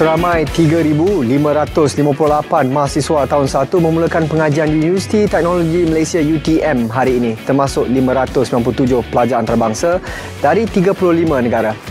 Seramai 3,558 mahasiswa tahun 1 memulakan pengajian di Universiti Teknologi Malaysia UTM hari ini termasuk 597 pelajar antarabangsa dari 35 negara.